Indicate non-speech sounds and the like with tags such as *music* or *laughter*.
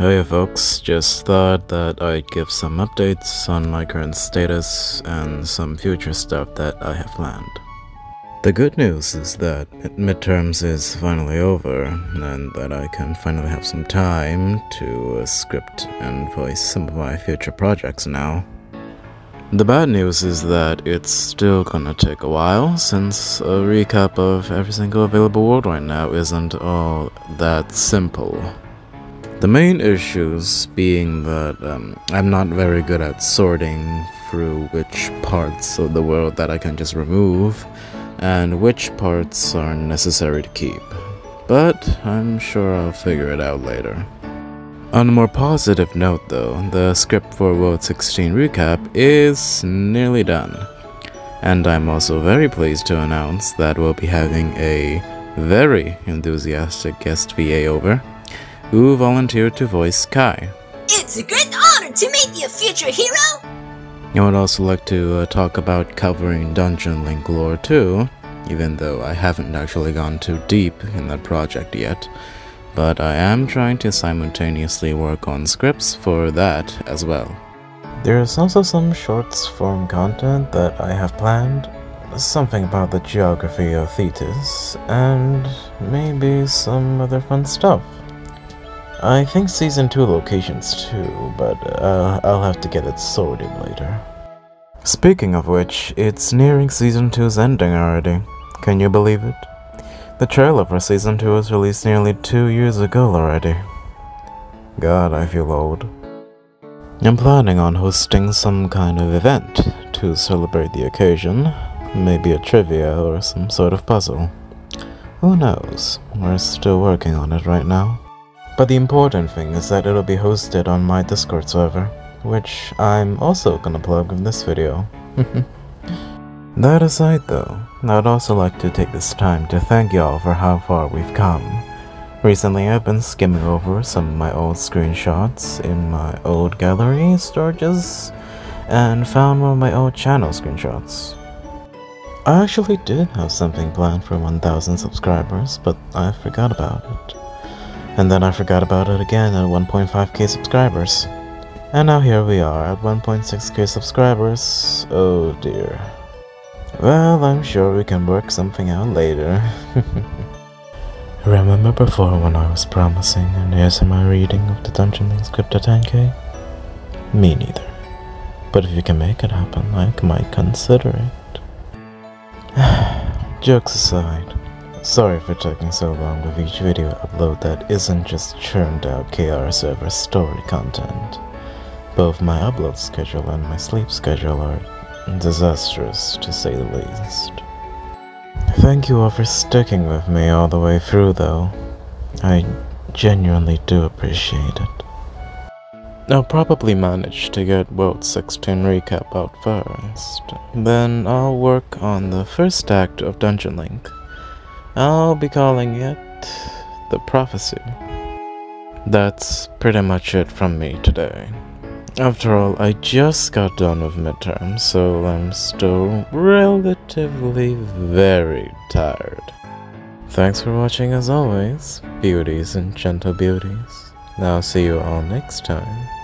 Hey folks, just thought that I'd give some updates on my current status and some future stuff that I have planned. The good news is that midterms is finally over and that I can finally have some time to script and voice some of my future projects now. The bad news is that it's still gonna take a while since a recap of every single available world right now isn't all that simple. The main issues being that um, I'm not very good at sorting through which parts of the world that I can just remove and which parts are necessary to keep. But I'm sure I'll figure it out later. On a more positive note though, the script for World 16 recap is nearly done. And I'm also very pleased to announce that we'll be having a very enthusiastic guest VA over, who volunteered to voice Kai. It's a great honor to meet you, future hero! I would also like to uh, talk about covering Dungeon Link lore too, even though I haven't actually gone too deep in that project yet but I am trying to simultaneously work on scripts for that as well. There's also some shorts form content that I have planned, something about the geography of Thetis, and maybe some other fun stuff. I think season 2 locations too, but uh, I'll have to get it sorted later. Speaking of which, it's nearing season 2's ending already. Can you believe it? The trailer for Season 2 was released nearly two years ago already. God, I feel old. I'm planning on hosting some kind of event to celebrate the occasion, maybe a trivia or some sort of puzzle. Who knows? We're still working on it right now. But the important thing is that it'll be hosted on my Discord server, which I'm also gonna plug in this video. *laughs* that aside though, I'd also like to take this time to thank y'all for how far we've come. Recently I've been skimming over some of my old screenshots in my old gallery storages and found one of my old channel screenshots. I actually did have something planned for 1000 subscribers, but I forgot about it. And then I forgot about it again at 1.5k subscribers. And now here we are at 1.6k subscribers. Oh dear. Well, I'm sure we can work something out later. *laughs* Remember before when I was promising an ASMR reading of the Dungeon Link script at 10k? Me neither. But if you can make it happen, I might consider it. *sighs* Jokes aside, sorry for taking so long with each video upload that isn't just churned out KR server story content. Both my upload schedule and my sleep schedule are disastrous to say the least. Thank you all for sticking with me all the way through though. I genuinely do appreciate it. I'll probably manage to get World 16 recap out first. Then I'll work on the first act of Dungeon Link. I'll be calling it The Prophecy. That's pretty much it from me today. After all, I just got done with midterm, so I'm still relatively very tired. Thanks for watching as always, beauties and gentle beauties. Now see you all next time.